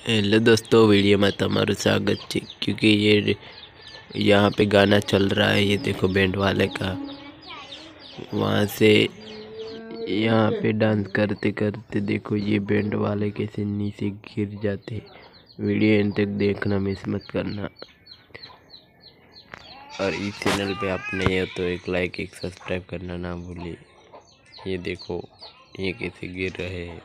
hello दोस्तों video में तुम्हारा स्वागत है क्योंकि ये यहाँ पे गाना चल रहा है ये देखो बैंड वाले का वहाँ से यहाँ पे डांस करते करते देखो ये बैंड वाले कैसे नीचे गिर जाते वीडियो एंड तक देखना मिस मत करना और इस चैनल पे आप नए हो तो एक लाइक एक सब्सक्राइब करना ना भूलिए ये देखो ये कैसे गिर रहे हैं